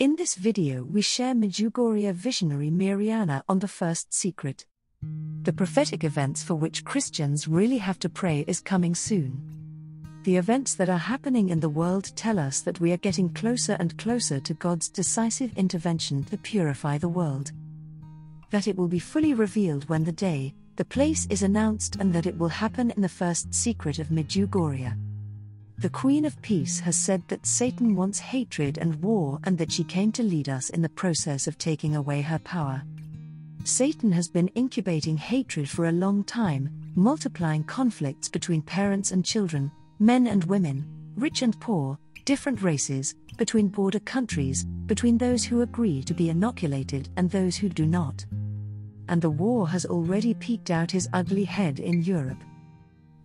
In this video, we share Medjugorje visionary Mirjana on the first secret. The prophetic events for which Christians really have to pray is coming soon. The events that are happening in the world tell us that we are getting closer and closer to God's decisive intervention to purify the world. That it will be fully revealed when the day, the place is announced, and that it will happen in the first secret of Medjugorje. The Queen of Peace has said that Satan wants hatred and war and that she came to lead us in the process of taking away her power. Satan has been incubating hatred for a long time, multiplying conflicts between parents and children, men and women, rich and poor, different races, between border countries, between those who agree to be inoculated and those who do not. And the war has already peeked out his ugly head in Europe.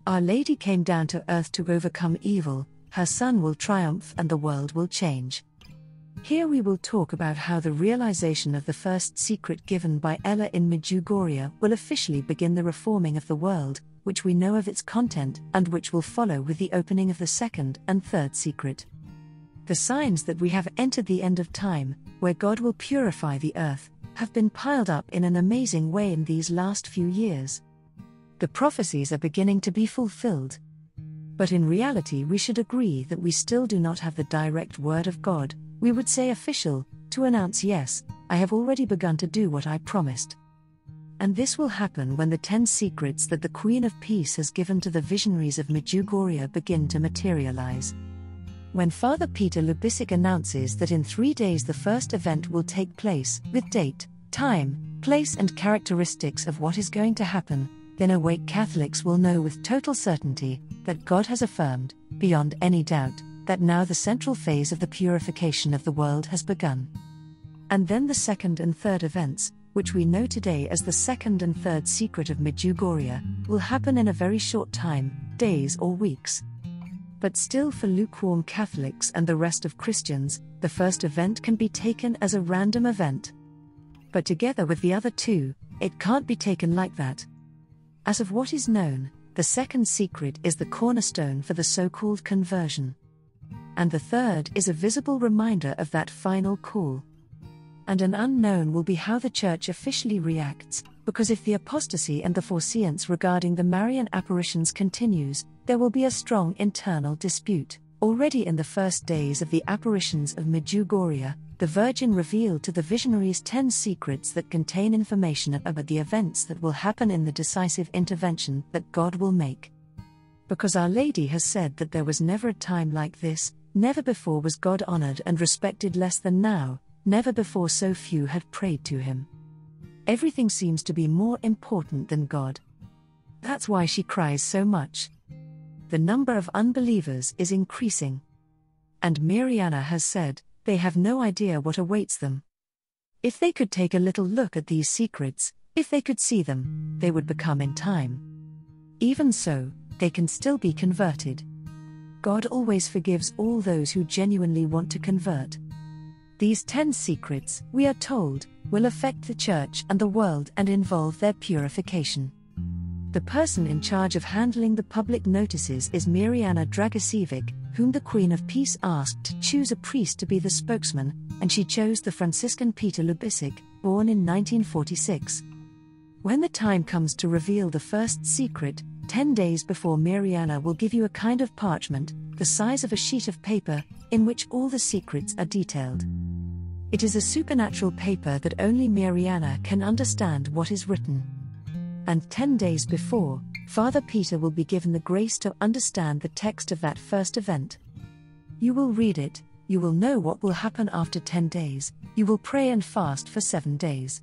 Our Lady came down to earth to overcome evil, her Son will triumph and the world will change. Here we will talk about how the realization of the first secret given by Ella in Medjugorje will officially begin the reforming of the world, which we know of its content and which will follow with the opening of the second and third secret. The signs that we have entered the end of time, where God will purify the earth, have been piled up in an amazing way in these last few years the prophecies are beginning to be fulfilled. But in reality, we should agree that we still do not have the direct word of God, we would say official, to announce, yes, I have already begun to do what I promised. And this will happen when the ten secrets that the Queen of Peace has given to the visionaries of Medjugorje begin to materialize. When Father Peter Ljubicic announces that in three days the first event will take place, with date, time, place, and characteristics of what is going to happen, then awake Catholics will know with total certainty that God has affirmed, beyond any doubt, that now the central phase of the purification of the world has begun. And then the second and third events, which we know today as the second and third secret of Medjugorje, will happen in a very short time, days or weeks. But still, for lukewarm Catholics and the rest of Christians, the first event can be taken as a random event. But together with the other two, it can't be taken like that. As of what is known, the second secret is the cornerstone for the so called conversion. And the third is a visible reminder of that final call. And an unknown will be how the Church officially reacts, because if the apostasy and the forescience regarding the Marian apparitions continues, there will be a strong internal dispute. Already in the first days of the apparitions of Medjugorje, the Virgin revealed to the visionaries ten secrets that contain information about the events that will happen in the decisive intervention that God will make. Because Our Lady has said that there was never a time like this, never before was God honored and respected less than now, never before so few had prayed to Him. Everything seems to be more important than God. That's why she cries so much. The number of unbelievers is increasing. And Mirjana has said, they have no idea what awaits them. If they could take a little look at these secrets, if they could see them, they would become in time. Even so, they can still be converted. God always forgives all those who genuinely want to convert. These ten secrets, we are told, will affect the church and the world and involve their purification. The person in charge of handling the public notices is Mirjana Dragicevic, whom the Queen of Peace asked to choose a priest to be the spokesman, and she chose the Franciscan Peter Ljubicic, born in 1946. When the time comes to reveal the first secret, 10 days before Mirjana will give you a kind of parchment, the size of a sheet of paper, in which all the secrets are detailed. It is a supernatural paper that only Mirjana can understand what is written and 10 days before, Father Peter will be given the grace to understand the text of that first event. You will read it, you will know what will happen after 10 days, you will pray and fast for 7 days.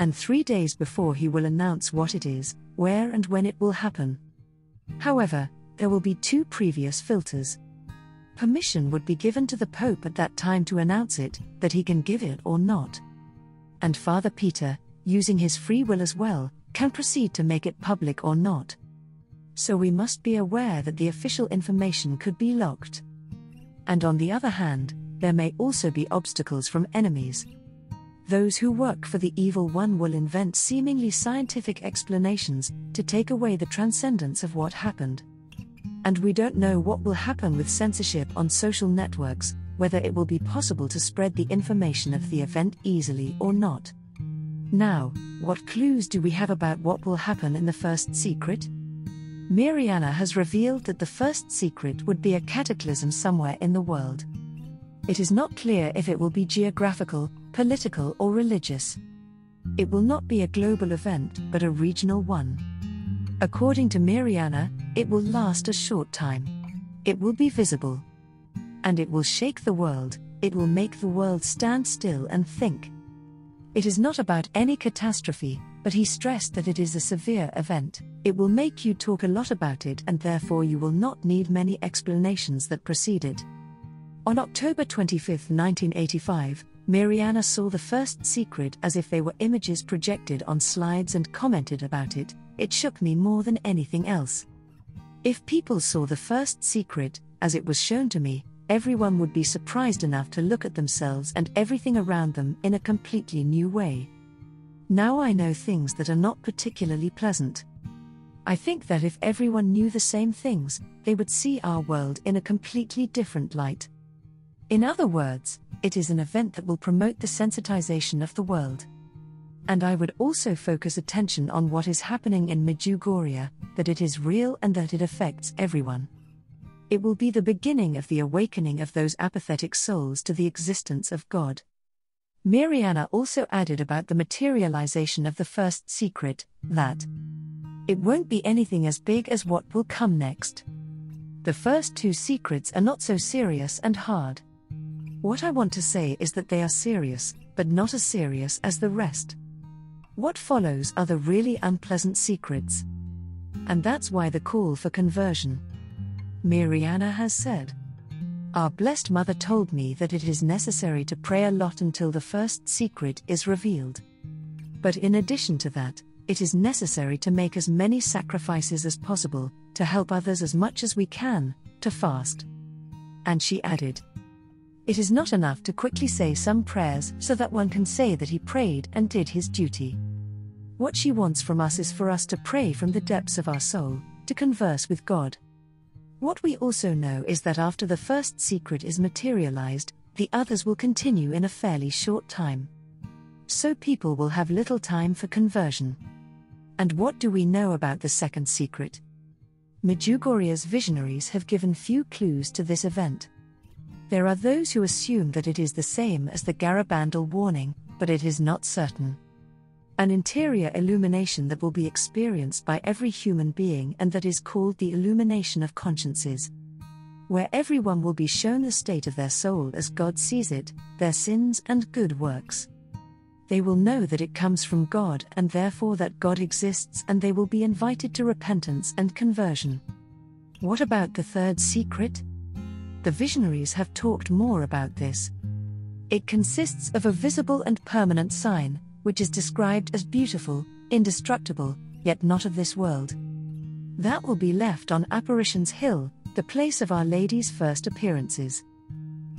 And 3 days before he will announce what it is, where and when it will happen. However, there will be two previous filters. Permission would be given to the Pope at that time to announce it, that he can give it or not. And Father Peter, using his free will as well, can proceed to make it public or not. So we must be aware that the official information could be locked. And on the other hand, there may also be obstacles from enemies. Those who work for the evil one will invent seemingly scientific explanations to take away the transcendence of what happened. And we don't know what will happen with censorship on social networks, whether it will be possible to spread the information of the event easily or not. Now, what clues do we have about what will happen in the first secret? Mirjana has revealed that the first secret would be a cataclysm somewhere in the world. It is not clear if it will be geographical, political, or religious. It will not be a global event, but a regional one. According to Mirjana, it will last a short time. It will be visible. And it will shake the world, it will make the world stand still and think. It is not about any catastrophe, but he stressed that it is a severe event. It will make you talk a lot about it, and therefore you will not need many explanations that precede it. On October 25, 1985, Mirjana saw the first secret as if they were images projected on slides and commented about it. It shook me more than anything else. If people saw the first secret, as it was shown to me, everyone would be surprised enough to look at themselves and everything around them in a completely new way. Now I know things that are not particularly pleasant. I think that if everyone knew the same things, they would see our world in a completely different light. In other words, it is an event that will promote the sensitization of the world. And I would also focus attention on what is happening in Medjugorje, that it is real and that it affects everyone. It will be the beginning of the awakening of those apathetic souls to the existence of God. Mirjana also added about the materialization of the first secret that it won't be anything as big as what will come next. The first two secrets are not so serious and hard. What I want to say is that they are serious, but not as serious as the rest. What follows are the really unpleasant secrets. And that's why the call for conversion. Mirjana has said. Our Blessed Mother told me that it is necessary to pray a lot until the first secret is revealed. But in addition to that, it is necessary to make as many sacrifices as possible, to help others as much as we can, to fast. And she added, It is not enough to quickly say some prayers so that one can say that he prayed and did his duty. What she wants from us is for us to pray from the depths of our soul, to converse with God. What we also know is that after the first secret is materialized, the others will continue in a fairly short time. So people will have little time for conversion. And what do we know about the second secret? Medjugorje's visionaries have given few clues to this event. There are those who assume that it is the same as the Garabandal warning, but it is not certain an interior illumination that will be experienced by every human being and that is called the illumination of consciences. Where everyone will be shown the state of their soul as God sees it, their sins and good works. They will know that it comes from God and therefore that God exists, and they will be invited to repentance and conversion. What about the third secret? The visionaries have talked more about this. It consists of a visible and permanent sign, which is described as beautiful, indestructible, yet not of this world. That will be left on Apparitions Hill, the place of Our Lady's first appearances.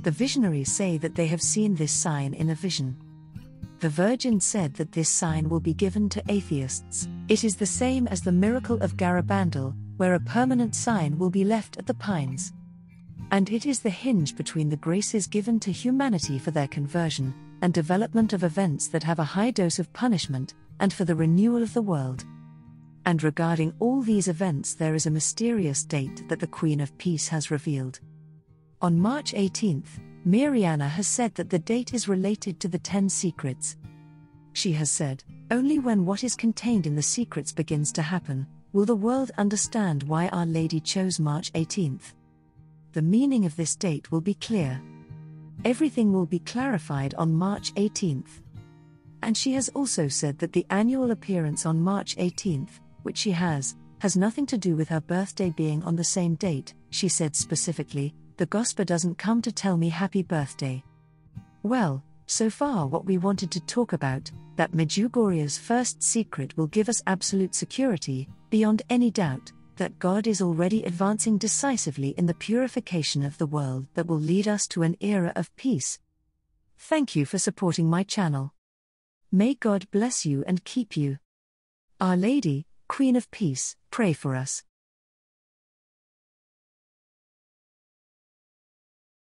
The visionaries say that they have seen this sign in a vision. The Virgin said that this sign will be given to atheists. It is the same as the miracle of Garabandal, where a permanent sign will be left at the pines. And it is the hinge between the graces given to humanity for their conversion and development of events that have a high dose of punishment, and for the renewal of the world. And regarding all these events, there is a mysterious date that the Queen of Peace has revealed. On March 18th, Mirjana has said that the date is related to the Ten Secrets. She has said, Only when what is contained in the secrets begins to happen, will the world understand why Our Lady chose March 18th. The meaning of this date will be clear. Everything will be clarified on March 18th. And she has also said that the annual appearance on March 18th, which she has, has nothing to do with her birthday being on the same date. She said specifically, The Gospa doesn't come to tell me happy birthday. Well, so far what we wanted to talk about, that Medjugorje's first secret will give us absolute security, beyond any doubt, that God is already advancing decisively in the purification of the world that will lead us to an era of peace. Thank you for supporting my channel. May God bless you and keep you. Our Lady, Queen of Peace, pray for us.